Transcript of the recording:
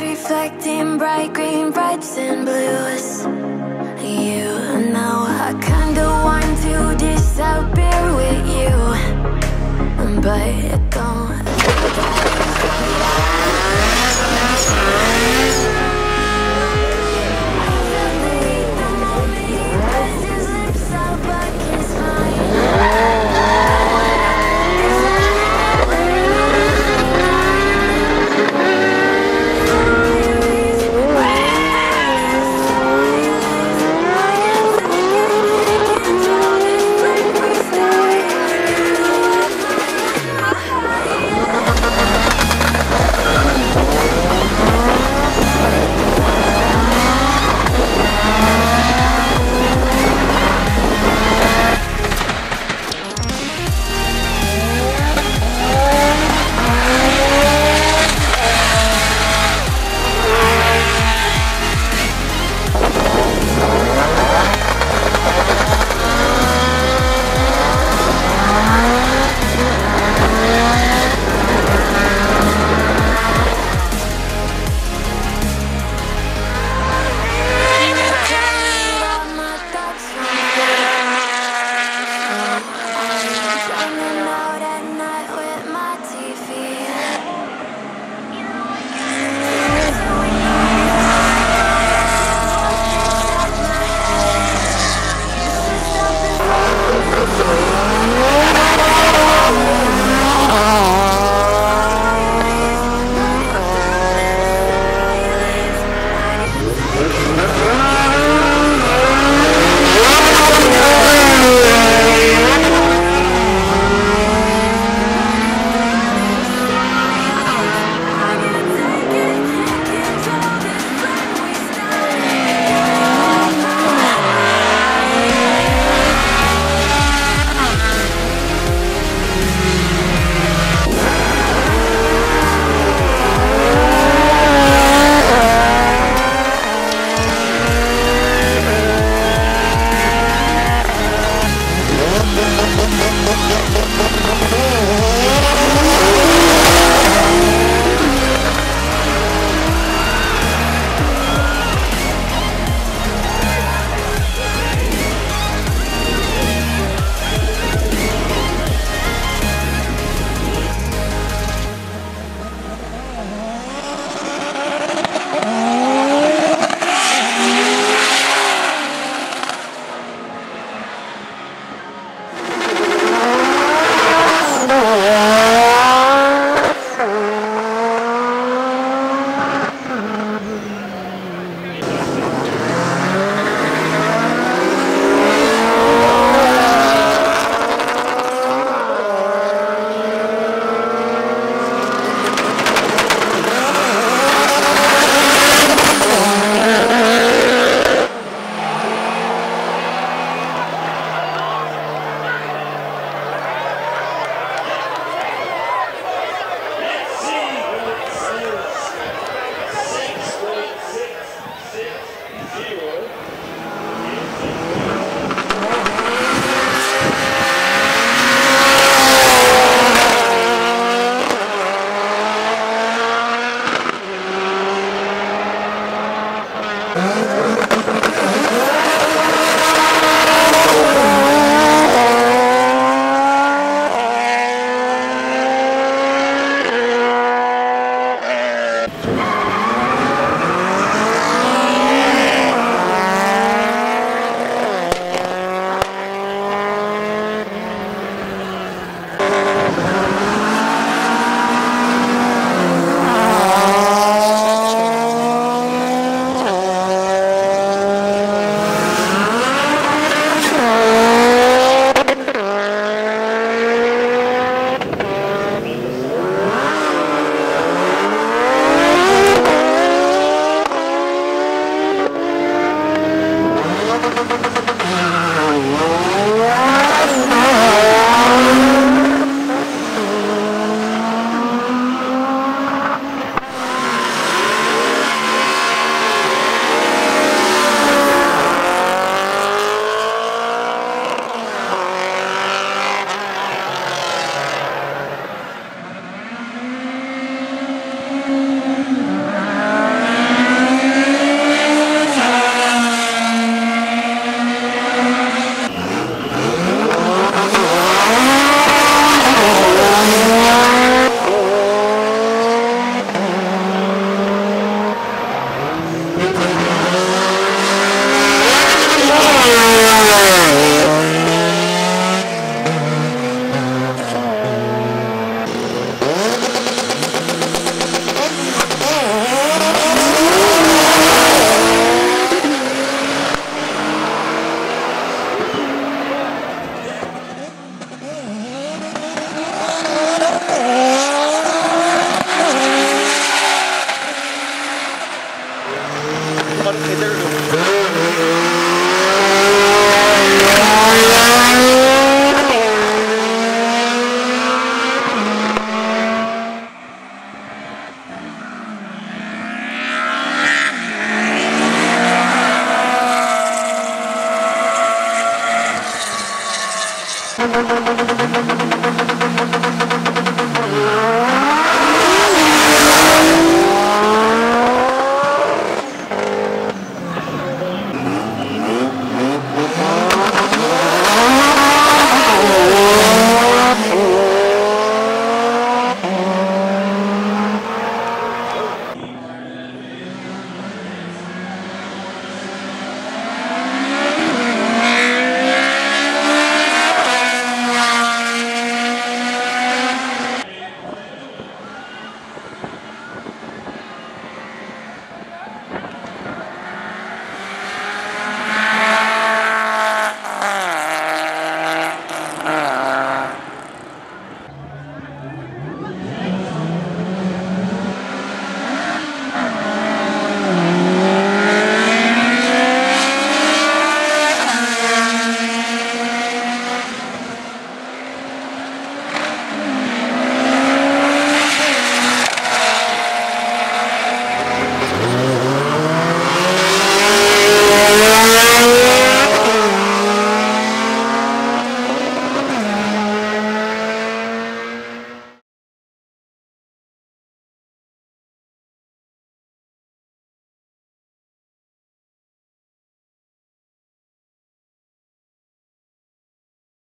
Reflecting bright green, reds and blues. You know I kinda want to disappear with you, but Thank you.